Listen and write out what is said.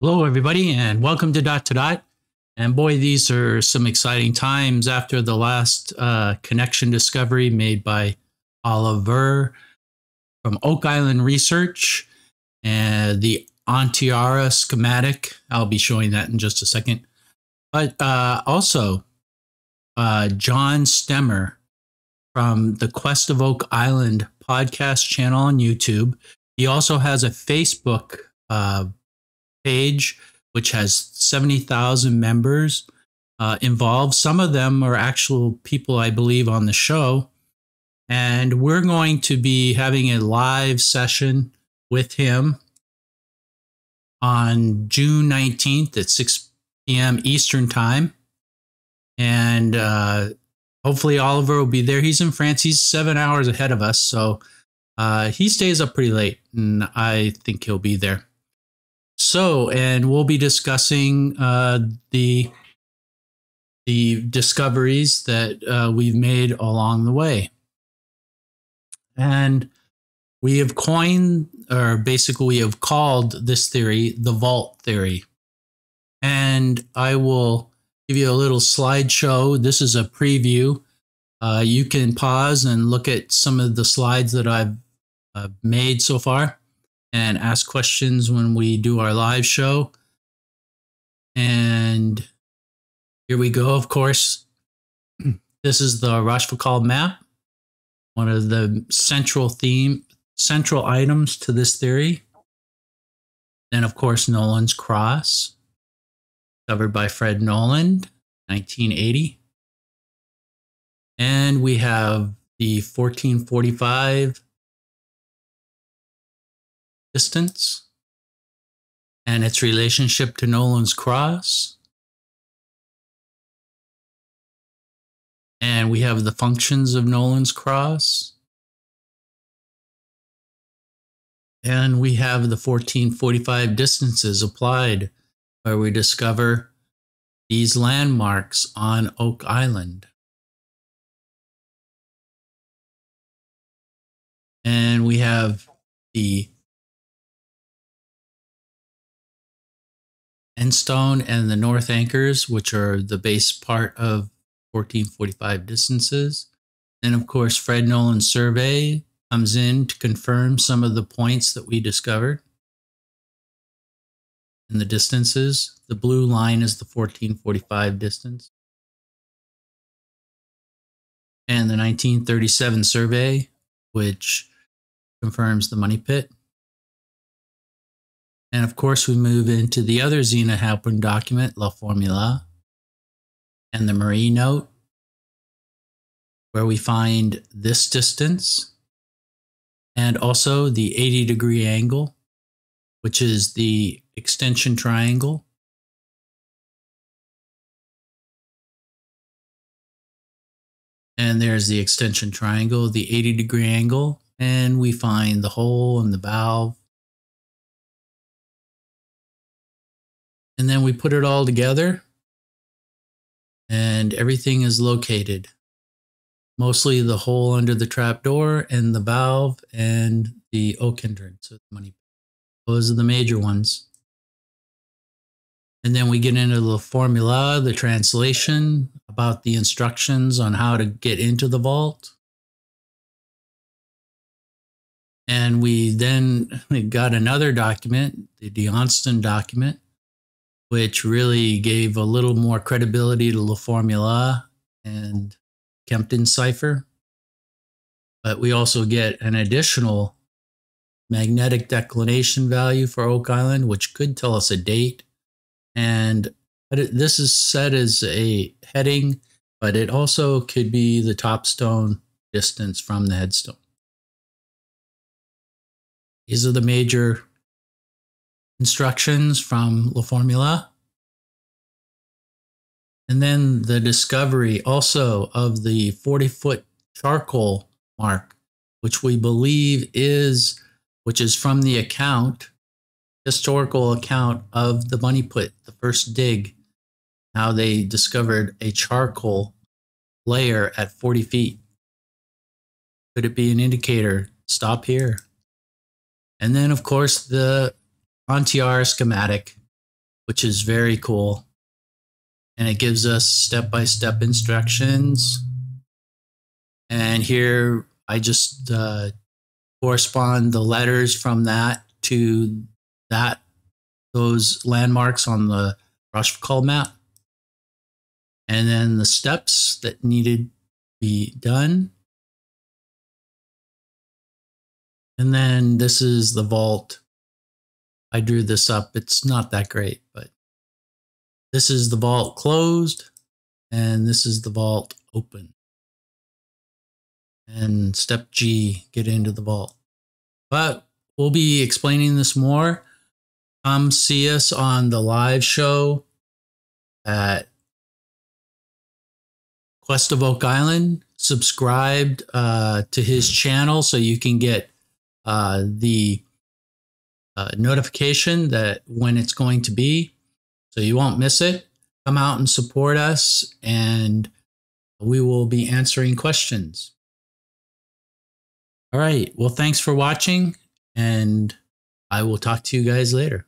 Hello, everybody, and welcome to Dot to Dot. And boy, these are some exciting times after the last uh, connection discovery made by Oliver from Oak Island Research and the Ontiara schematic. I'll be showing that in just a second. But uh, also, uh, John Stemmer from the Quest of Oak Island podcast channel on YouTube. He also has a Facebook uh, page, which has 70,000 members uh, involved. Some of them are actual people, I believe, on the show. And we're going to be having a live session with him on June 19th at 6 p.m. Eastern Time. And uh, hopefully Oliver will be there. He's in France. He's seven hours ahead of us. So uh, he stays up pretty late, and I think he'll be there. So, and we'll be discussing uh, the the discoveries that uh, we've made along the way, and we have coined, or basically, we have called this theory the vault theory. And I will give you a little slideshow. This is a preview. Uh, you can pause and look at some of the slides that I've made so far and ask questions when we do our live show. And here we go, of course. This is the Rochefoucauld map, one of the central theme, central items to this theory. Then, of course, Nolan's Cross, covered by Fred Nolan, 1980. And we have the 1445 distance and its relationship to Nolan's cross. And we have the functions of Nolan's cross. And we have the 1445 distances applied, where we discover these landmarks on Oak Island. And we have the Endstone and the North Anchors, which are the base part of 1445 distances. Then, of course, Fred Nolan's survey comes in to confirm some of the points that we discovered in the distances. The blue line is the 1445 distance. And the 1937 survey, which confirms the money pit. And of course, we move into the other Zena Halpern document, La Formula, and the Marie note, where we find this distance and also the 80 degree angle, which is the extension triangle. And there's the extension triangle, the 80 degree angle, and we find the hole and the valve And then we put it all together and everything is located. Mostly the hole under the trap door and the valve and the oak money. Those are the major ones. And then we get into the formula, the translation about the instructions on how to get into the vault. And we then got another document, the D'Onston document, which really gave a little more credibility to La Formula and Kempton cipher. But we also get an additional magnetic declination value for Oak Island, which could tell us a date. And this is set as a heading, but it also could be the top stone distance from the headstone. These are the major instructions from La Formula. And then the discovery also of the 40 foot charcoal mark, which we believe is, which is from the account, historical account of the money pit, the first dig, how they discovered a charcoal layer at 40 feet. Could it be an indicator? Stop here. And then, of course, the Ontiara schematic, which is very cool. And it gives us step by step instructions. And here I just uh, correspond the letters from that to that those landmarks on the Rochefoucauld map. And then the steps that needed to be done. And then this is the vault. I drew this up. It's not that great, but this is the vault closed and this is the vault open. And step G, get into the vault. But we'll be explaining this more. Come see us on the live show at Quest of Oak Island. Subscribed uh, to his channel so you can get uh, the notification that when it's going to be, so you won't miss it. Come out and support us, and we will be answering questions. All right. Well, thanks for watching, and I will talk to you guys later.